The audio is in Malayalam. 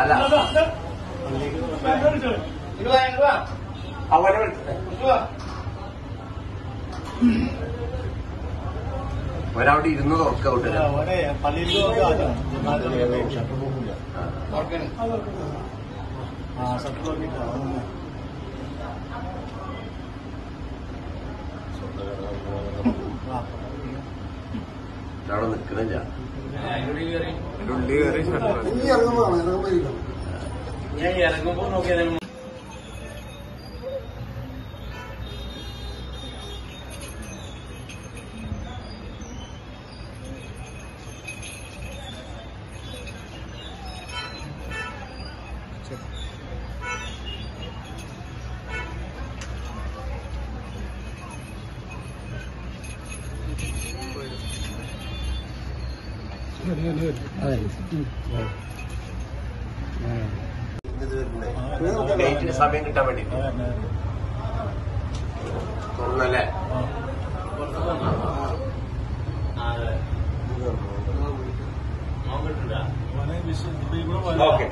അല്ല. അവനെ വിളിച്ചത് ഒരവിടെ ഇരുന്ന്. തുറക്ക വിട്ടില്ല നോക്കിയിട്ടാ അവിടെ ഇനി ഇറങ്ങുമ്പോഴാണ് ഇറങ്ങുമ്പോ നോക്കിയാൽ ഞാൻ you. ഡേറ്റിന് സമയം കിട്ടാൻ വേണ്ടി ഇവിടെ ഓക്കെ